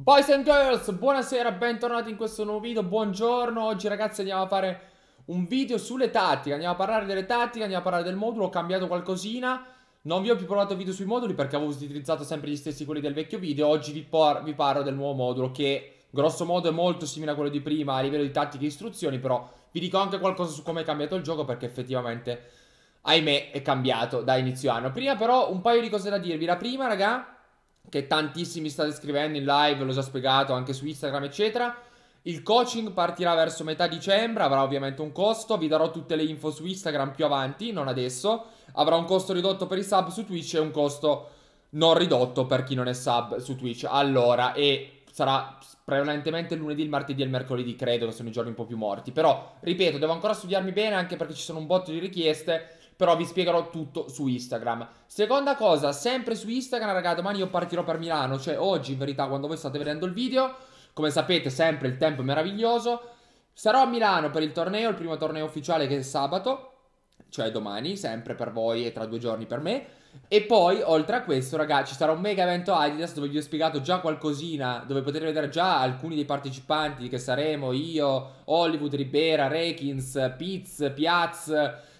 Boys and girls, buonasera, bentornati in questo nuovo video, buongiorno. Oggi ragazzi andiamo a fare un video sulle tattiche. Andiamo a parlare delle tattiche, andiamo a parlare del modulo Ho cambiato qualcosina. Non vi ho più provato video sui moduli perché avevo utilizzato sempre gli stessi quelli del vecchio video. Oggi vi, vi parlo del nuovo modulo che grosso modo è molto simile a quello di prima a livello di tattiche e istruzioni Però vi dico anche qualcosa su come è cambiato il gioco perché effettivamente, ahimè, è cambiato da inizio anno. Prima però un paio di cose da dirvi. La prima, raga che tantissimi state scrivendo in live, l'ho già spiegato anche su Instagram, eccetera. Il coaching partirà verso metà dicembre, avrà ovviamente un costo, vi darò tutte le info su Instagram più avanti, non adesso. Avrà un costo ridotto per i sub su Twitch e un costo non ridotto per chi non è sub su Twitch. Allora, e sarà prevalentemente il lunedì, il martedì e il mercoledì, credo che sono i giorni un po' più morti. Però, ripeto, devo ancora studiarmi bene anche perché ci sono un botto di richieste però vi spiegherò tutto su Instagram. Seconda cosa, sempre su Instagram, raga, domani io partirò per Milano, cioè oggi in verità quando voi state vedendo il video, come sapete sempre il tempo è meraviglioso, sarò a Milano per il torneo, il primo torneo ufficiale che è sabato, cioè domani, sempre per voi e tra due giorni per me. E poi, oltre a questo, ragazzi, ci sarà un mega evento Adidas dove vi ho spiegato già qualcosina, dove potete vedere già alcuni dei partecipanti che saremo, io, Hollywood, Ribera, Rekins, Piz, Piaz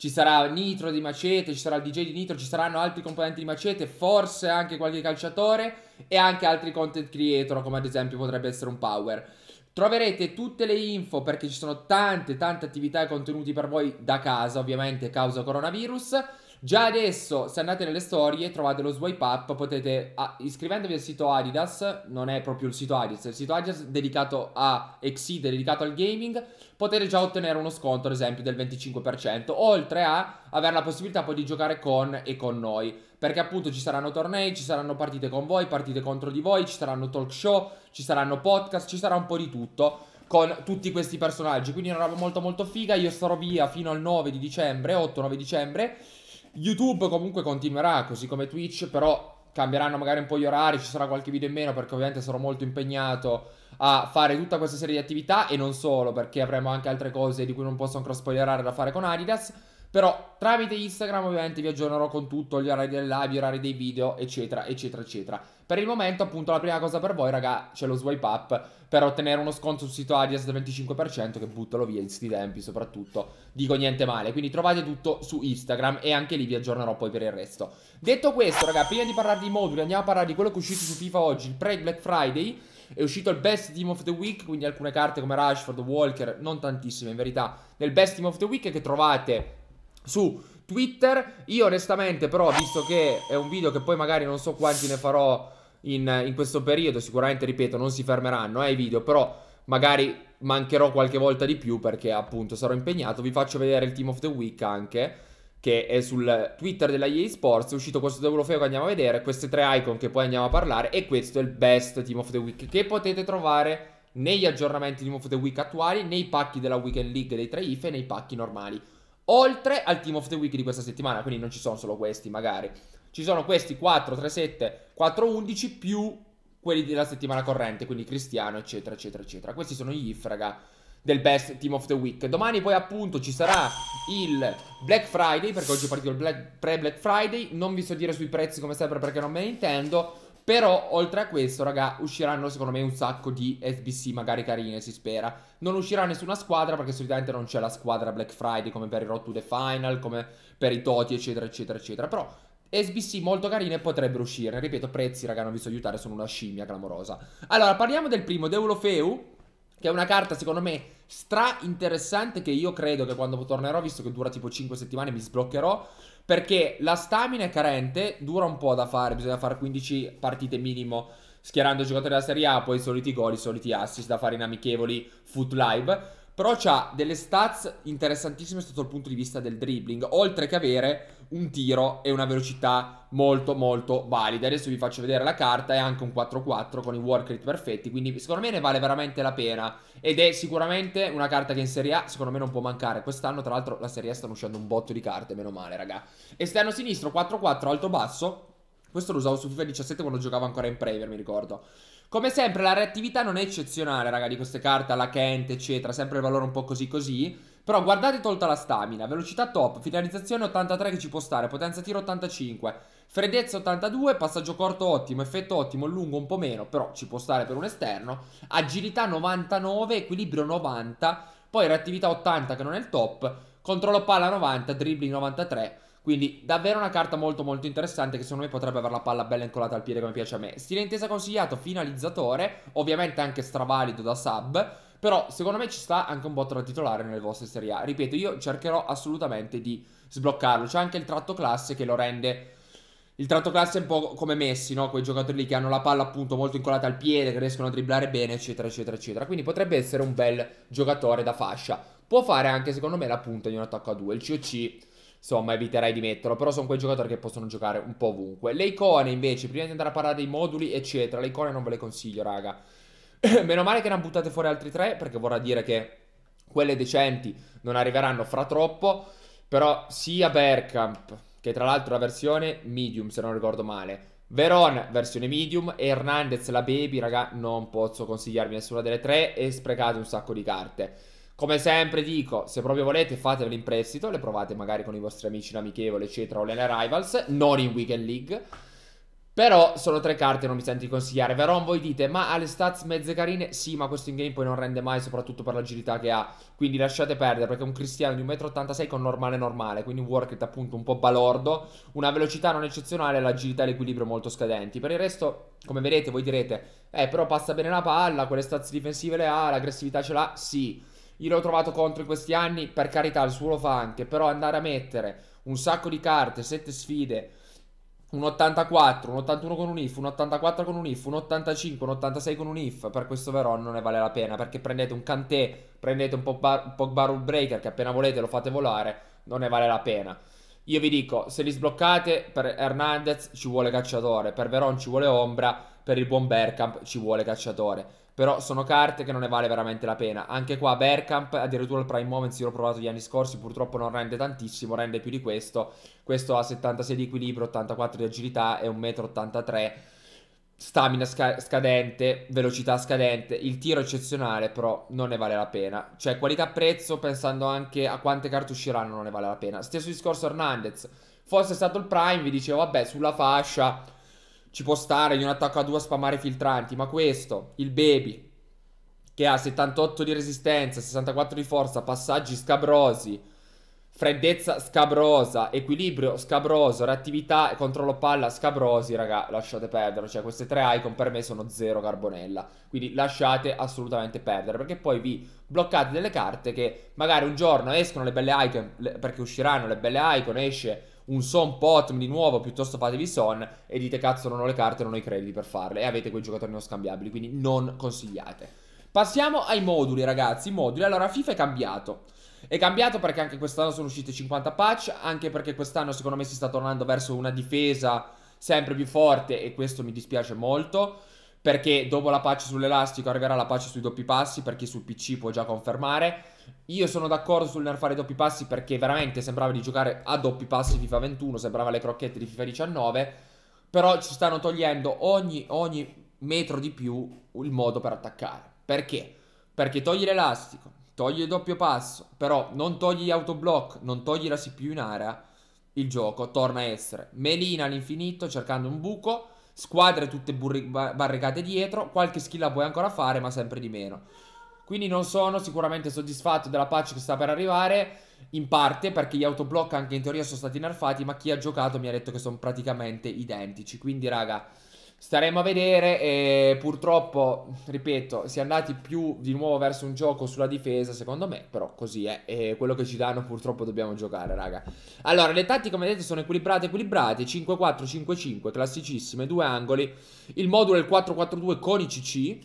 ci sarà Nitro di Macete, ci sarà il DJ di Nitro, ci saranno altri componenti di Macete, forse anche qualche calciatore e anche altri content creator come ad esempio potrebbe essere un Power. Troverete tutte le info perché ci sono tante tante attività e contenuti per voi da casa ovviamente causa coronavirus Già adesso, se andate nelle storie, trovate lo swipe up, potete, ah, iscrivendovi al sito Adidas, non è proprio il sito Adidas, è il sito Adidas dedicato a Exceed, dedicato al gaming, potete già ottenere uno sconto, ad esempio, del 25%, oltre a avere la possibilità poi di giocare con e con noi, perché appunto ci saranno tornei, ci saranno partite con voi, partite contro di voi, ci saranno talk show, ci saranno podcast, ci sarà un po' di tutto con tutti questi personaggi, quindi è una roba molto molto figa, io starò via fino al 9 di dicembre, 8-9 dicembre, YouTube comunque continuerà, così come Twitch, però cambieranno magari un po' gli orari, ci sarà qualche video in meno perché ovviamente sarò molto impegnato a fare tutta questa serie di attività e non solo perché avremo anche altre cose di cui non posso ancora spoilerare da fare con Adidas. Però tramite Instagram ovviamente vi aggiornerò con tutto, gli orari delle live, gli orari dei video, eccetera, eccetera, eccetera. Per il momento appunto la prima cosa per voi raga c'è lo swipe up per ottenere uno sconto sul sito Adidas del 25% che buttalo via in sti tempi soprattutto. Dico niente male, quindi trovate tutto su Instagram e anche lì vi aggiornerò poi per il resto. Detto questo raga, prima di parlare di moduli andiamo a parlare di quello che è uscito su FIFA oggi, il pre-Black Friday. È uscito il Best Team of the Week, quindi alcune carte come Rashford, Walker, non tantissime in verità, nel Best Team of the Week che trovate su Twitter. Io onestamente però, visto che è un video che poi magari non so quanti ne farò in, in questo periodo, sicuramente, ripeto, non si fermeranno eh, i video, però magari mancherò qualche volta di più perché appunto sarò impegnato. Vi faccio vedere il Team of the Week anche, che è sul Twitter della EA Sports, è uscito questo Deulofeo che andiamo a vedere, queste tre icon che poi andiamo a parlare e questo è il Best Team of the Week che potete trovare negli aggiornamenti Team of the Week attuali, nei pacchi della Weekend League dei tre IFE e nei pacchi normali oltre al Team of the Week di questa settimana, quindi non ci sono solo questi magari. Ci sono questi 4, 3, 7, 4, 11 più quelli della settimana corrente, quindi Cristiano, eccetera, eccetera, eccetera. Questi sono gli if, raga, del best Team of the Week. Domani poi appunto ci sarà il Black Friday, perché oggi è partito il pre-Black Friday. Non vi so dire sui prezzi come sempre perché non me ne intendo. Però, oltre a questo, raga, usciranno secondo me un sacco di SBC magari carine, si spera. Non uscirà nessuna squadra perché solitamente non c'è la squadra Black Friday come per i Road to the Final, come per i Toti, eccetera, eccetera, eccetera. Però SBC molto carine potrebbero uscire. Ripeto, prezzi, raga, non vi so aiutare, sono una scimmia clamorosa. Allora, parliamo del primo, Deulofeu, che è una carta, secondo me, stra interessante che io credo che quando tornerò, visto che dura tipo 5 settimane, mi sbloccherò. Perché la stamina è carente, dura un po' da fare, bisogna fare 15 partite minimo schierando i giocatori della Serie A, poi i soliti gol, i soliti assist da fare in amichevoli foot live. Però ha delle stats interessantissime sotto il punto di vista del dribbling, oltre che avere un tiro e una velocità molto molto valide. Adesso vi faccio vedere la carta e anche un 4-4 con i work rate perfetti, quindi secondo me ne vale veramente la pena. Ed è sicuramente una carta che in Serie A secondo me non può mancare. Quest'anno tra l'altro la Serie A stanno uscendo un botto di carte, meno male raga. Esterno sinistro 4-4 alto-basso. Questo lo usavo su FIFA 17 quando giocavo ancora in Premier, mi ricordo. Come sempre la reattività non è eccezionale, raga, di queste carte, alla Kent, eccetera, sempre il valore un po' così così. Però guardate tolta la stamina, velocità top, finalizzazione 83 che ci può stare, potenza tiro 85, Freddezza 82, passaggio corto ottimo, effetto ottimo, lungo un po' meno, però ci può stare per un esterno. Agilità 99, equilibrio 90, poi reattività 80 che non è il top, controllo palla 90, dribbling 93. Quindi davvero una carta molto molto interessante che secondo me potrebbe avere la palla bella incollata al piede come piace a me. Stile intesa consigliato, finalizzatore, ovviamente anche stravalido da sub, però secondo me ci sta anche un botto da titolare nelle vostre Serie A. Ripeto, io cercherò assolutamente di sbloccarlo. C'è anche il tratto classe che lo rende il tratto classe è un po' come Messi, no? Quei giocatori lì che hanno la palla appunto molto incollata al piede, che riescono a dribblare bene, eccetera, eccetera, eccetera. Quindi potrebbe essere un bel giocatore da fascia. Può fare anche, secondo me, la punta di un attacco a due. Il COC, insomma, eviterei di metterlo. Però sono quei giocatori che possono giocare un po' ovunque. Le icone, invece, prima di andare a parlare dei moduli, eccetera, le icone non ve le consiglio, raga. Meno male che ne hanno buttate fuori altri tre, perché vorrà dire che quelle decenti non arriveranno fra troppo. Però sia Bergkamp che tra l'altro la versione medium se non ricordo male. Veron, versione medium, e Hernandez, la baby, raga, non posso consigliarvi nessuna delle tre e sprecate un sacco di carte. Come sempre dico, se proprio volete fatevele in prestito, le provate magari con i vostri amici in amichevole, eccetera, o nelle Rivals, non in Weekend League. Però sono tre carte non mi sento di consigliare. Veron voi dite, ma ha le stats mezze carine? Sì, ma questo in game poi non rende mai, soprattutto per l'agilità che ha. Quindi lasciate perdere, perché è un cristiano di 1,86m con normale normale, quindi un work rate appunto un po' balordo, una velocità non eccezionale l'agilità e l'equilibrio molto scadenti. Per il resto, come vedete, voi direte, eh, però passa bene la palla, quelle stats difensive le ha, l'aggressività ce l'ha? Sì. Io l'ho trovato contro in questi anni, per carità, il suo lo fa anche, però andare a mettere un sacco di carte, sette sfide un 84, un 81 con un if, un 84 con un if, un 85, un 86 con un if per questo Veron non ne vale la pena perché prendete un Kanté, prendete un Pogba, Pogba Rule Breaker che appena volete lo fate volare, non ne vale la pena. Io vi dico, se li sbloccate per Hernandez ci vuole cacciatore, per Veron ci vuole Ombra, per il buon Bergkamp ci vuole cacciatore. Però sono carte che non ne vale veramente la pena. Anche qua Bergkamp, addirittura il Prime Moments io l'ho provato gli anni scorsi, purtroppo non rende tantissimo, rende più di questo. Questo ha 76 di equilibrio, 84 di agilità e 1,83 m. Stamina sca scadente, velocità scadente, il tiro eccezionale, però non ne vale la pena. Cioè, qualità-prezzo, pensando anche a quante carte usciranno, non ne vale la pena. Stesso discorso Hernandez. Fosse stato il Prime, vi dicevo, vabbè, sulla fascia ci può stare di un attacco a due a spammare filtranti, ma questo, il Baby, che ha 78 di resistenza, 64 di forza, passaggi scabrosi, freddezza scabrosa, equilibrio scabroso, reattività e controllo palla scabrosi, raga, lasciate perdere. Cioè, queste tre icon per me sono zero carbonella. Quindi lasciate assolutamente perdere, perché poi vi bloccate delle carte che magari un giorno escono le belle icon, le, perché usciranno le belle icon, esce un Son Potem di nuovo, piuttosto fatevi Son e dite cazzo non ho le carte, non ho i crediti per farle e avete quei giocatori non scambiabili, quindi non consigliate. Passiamo ai moduli ragazzi, moduli, allora FIFA è cambiato. È cambiato perché anche quest'anno sono uscite 50 patch, anche perché quest'anno secondo me si sta tornando verso una difesa sempre più forte e questo mi dispiace molto. Perché dopo la patch sull'elastico arriverà la patch sui doppi passi, per chi sul PC può già confermare. Io sono d'accordo sul nerfare i doppi passi perché veramente sembrava di giocare a doppi passi FIFA 21, sembrava le crocchette di FIFA 19, però ci stanno togliendo ogni, ogni metro di più il modo per attaccare. Perché? Perché togli l'elastico, togli il doppio passo, però non togli gli autoblock, non togli la CPU in area, il gioco torna a essere melina all'infinito cercando un buco, squadre tutte barricate dietro, qualche skill la puoi ancora fare ma sempre di meno. Quindi non sono sicuramente soddisfatto della patch che sta per arrivare, in parte perché gli autoblock anche in teoria sono stati nerfati, ma chi ha giocato mi ha detto che sono praticamente identici. Quindi raga, staremo a vedere e purtroppo, ripeto, si è andati più di nuovo verso un gioco sulla difesa, secondo me, però così è. E quello che ci danno purtroppo dobbiamo giocare, raga. Allora, le tattiche come vedete sono equilibrate, equilibrate, 5-4, 5-5, classicissime, due angoli. Il modulo è il 4-4-2 con i CC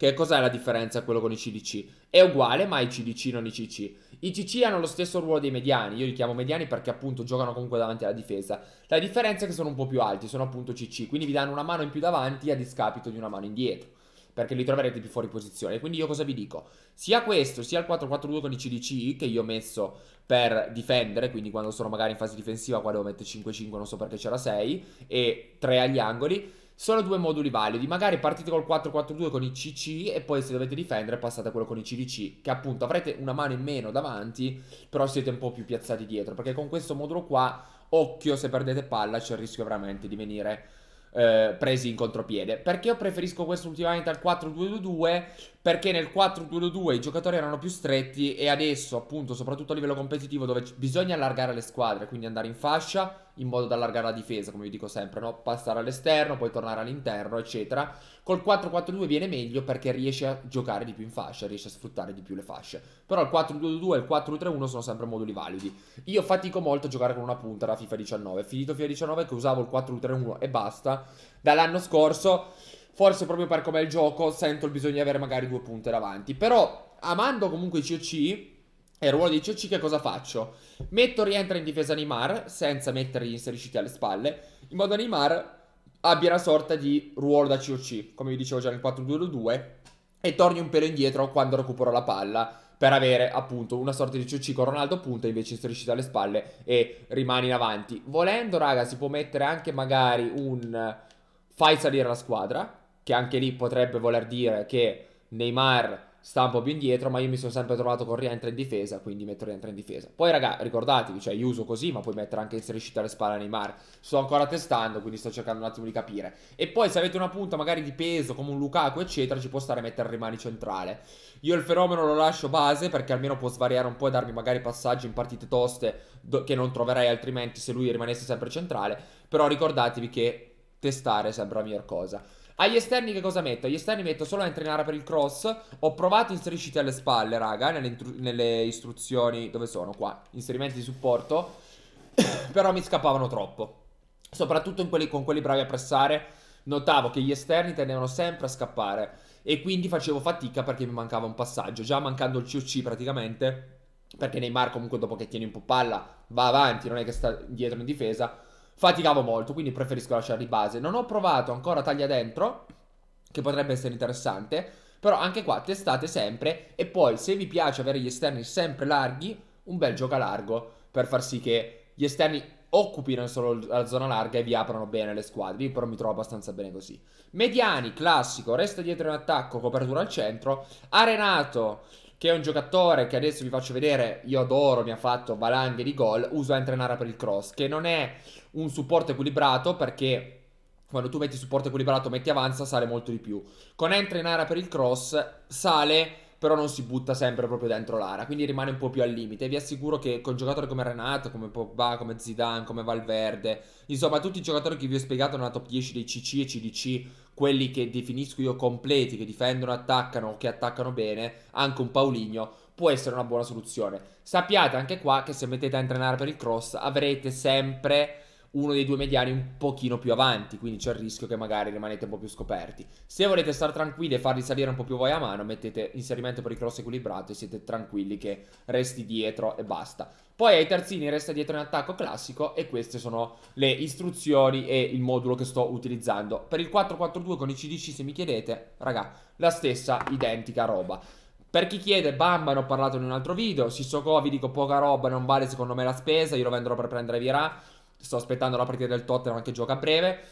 che cos'è la differenza quello con i CDC? È uguale, ma i CDC non i CC. I CC hanno lo stesso ruolo dei mediani, io li chiamo mediani perché appunto giocano comunque davanti alla difesa. La differenza è che sono un po' più alti, sono appunto CC, quindi vi danno una mano in più davanti a discapito di una mano indietro perché li troverete più fuori posizione. Quindi io cosa vi dico? Sia questo, sia il 4-4-2 con i CDC che io ho messo per difendere, quindi quando sono magari in fase difensiva qua devo mettere 5-5, non so perché c'era 6, e 3 agli angoli. Sono due moduli validi, magari partite col 4-4-2 con i CC e poi se dovete difendere passate a quello con i CDC, che appunto avrete una mano in meno davanti, però siete un po' più piazzati dietro, perché con questo modulo qua occhio se perdete palla c'è il rischio veramente di venire eh, presi in contropiede. Perché io preferisco questo ultimamente al 4-2-2-2? Perché nel 4-2-2 i giocatori erano più stretti e adesso, appunto, soprattutto a livello competitivo, dove bisogna allargare le squadre, quindi andare in fascia in modo da allargare la difesa, come vi dico sempre, no? Passare all'esterno, poi tornare all'interno, eccetera. Col 4-4-2 viene meglio perché riesce a giocare di più in fascia, riesce a sfruttare di più le fasce. Però il 4-2-2 e il 4-3-1 sono sempre moduli validi. Io fatico molto a giocare con una punta da FIFA 19. Finito FIFA 19 che usavo il 4-3-1 e basta. Dall'anno scorso forse proprio per com'è il gioco sento il bisogno di avere magari due punte davanti. Però amando comunque i COC e il ruolo di COC che cosa faccio? Metto rientra in difesa Neymar senza mettere gli inserisciti alle spalle in modo che Neymar abbia una sorta di ruolo da COC come vi dicevo già nel 4-2-2 e torni un pelo indietro quando recupero la palla per avere appunto una sorta di COC con Ronaldo punta invece inserisciti alle spalle e rimani in avanti. Volendo raga si può mettere anche magari un fai salire la squadra che anche lì potrebbe voler dire che Neymar sta un po' più indietro, ma io mi sono sempre trovato con rientra in difesa, quindi metto rientra in difesa. Poi raga, ricordatevi, cioè io uso così, ma puoi mettere anche inseriscita alle spalle a Neymar. Sto ancora testando, quindi sto cercando un attimo di capire. E poi se avete una punta magari di peso, come un Lukaku, eccetera, ci può stare mettere rimani centrale. Io il fenomeno lo lascio base, perché almeno può svariare un po' e darmi magari passaggi in partite toste che non troverei altrimenti se lui rimanesse sempre centrale. Però ricordatevi che testare è sempre la miglior cosa. Agli esterni che cosa metto? Agli esterni metto solo a entrenare per il cross. Ho provato inserisciti alle spalle, raga, nelle, nelle istruzioni. Dove sono? Qua. Inserimenti di supporto. Però mi scappavano troppo. Soprattutto quelli, con quelli bravi a pressare. Notavo che gli esterni tendevano sempre a scappare. E quindi facevo fatica perché mi mancava un passaggio. Già mancando il COC praticamente. Perché Neymar comunque dopo che tiene un po' palla va avanti, non è che sta dietro in difesa faticavo molto, quindi preferisco lasciare di base. Non ho provato ancora taglia dentro, che potrebbe essere interessante, però anche qua testate sempre e poi se vi piace avere gli esterni sempre larghi, un bel gioca largo per far sì che gli esterni occupino solo la zona larga e vi aprono bene le squadre. Io però mi trovo abbastanza bene così. Mediani, classico, resta dietro in attacco, copertura al centro. Arenato, che è un giocatore che adesso vi faccio vedere, io adoro, mi ha fatto valanghe di gol, uso a entrenare per il cross, che non è un supporto equilibrato perché quando tu metti supporto equilibrato, metti avanza, sale molto di più. Con entra in area per il cross, sale però non si butta sempre proprio dentro l'area, quindi rimane un po' più al limite. Vi assicuro che con giocatori come Renato, come Pogba, come Zidane, come Valverde, insomma tutti i giocatori che vi ho spiegato nella top 10 dei CC e CDC, quelli che definisco io completi, che difendono, attaccano che attaccano bene, anche un Pauligno, può essere una buona soluzione. Sappiate anche qua che se mettete a entrenare per il cross avrete sempre uno dei due mediani un pochino più avanti, quindi c'è il rischio che magari rimanete un po' più scoperti. Se volete stare tranquilli e farli salire un po' più voi a mano, mettete inserimento per il cross equilibrato e siete tranquilli che resti dietro e basta. Poi ai terzini resta dietro in attacco classico e queste sono le istruzioni e il modulo che sto utilizzando. Per il 4-4-2 con i CDC se mi chiedete, raga, la stessa identica roba. Per chi chiede, Bamba ne ho parlato in un altro video, Sissoko vi dico poca roba, non vale secondo me la spesa, io lo venderò per prendere Virà. Sto aspettando la partita del Tottenham che gioca a breve.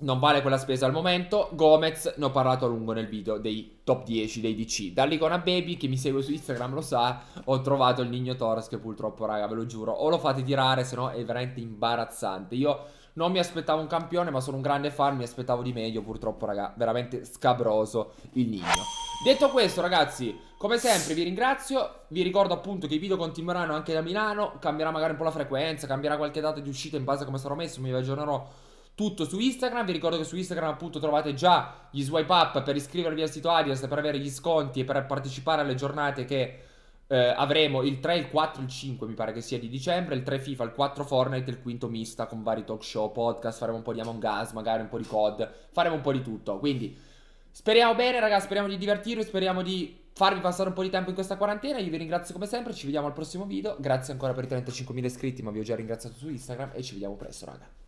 Non vale quella spesa al momento. Gomez, ne ho parlato a lungo nel video dei top 10 dei DC. Dallicona Baby, che mi segue su Instagram lo sa, ho trovato il Nigno Torres che purtroppo, raga, ve lo giuro, o lo fate tirare, se no è veramente imbarazzante. Io non mi aspettavo un campione, ma sono un grande fan, mi aspettavo di meglio, purtroppo, raga, veramente scabroso il Nigno. Detto questo, ragazzi, come sempre vi ringrazio, vi ricordo appunto che i video continueranno anche da Milano, cambierà magari un po' la frequenza, cambierà qualche data di uscita in base a come sarò messo, mi aggiornerò tutto su Instagram. Vi ricordo che su Instagram appunto trovate già gli swipe up per iscrivervi al sito Adidas, per avere gli sconti e per partecipare alle giornate che eh, avremo il 3, il 4, il 5 mi pare che sia di dicembre, il 3 FIFA, il 4 Fortnite il quinto mista con vari talk show, podcast, faremo un po' di Among Us, magari un po' di COD, faremo un po' di tutto. Quindi speriamo bene ragazzi, speriamo di divertirvi, speriamo di farvi passare un po' di tempo in questa quarantena. Io vi ringrazio come sempre, ci vediamo al prossimo video. Grazie ancora per i 35.000 iscritti, ma vi ho già ringraziato su Instagram e ci vediamo presto, raga.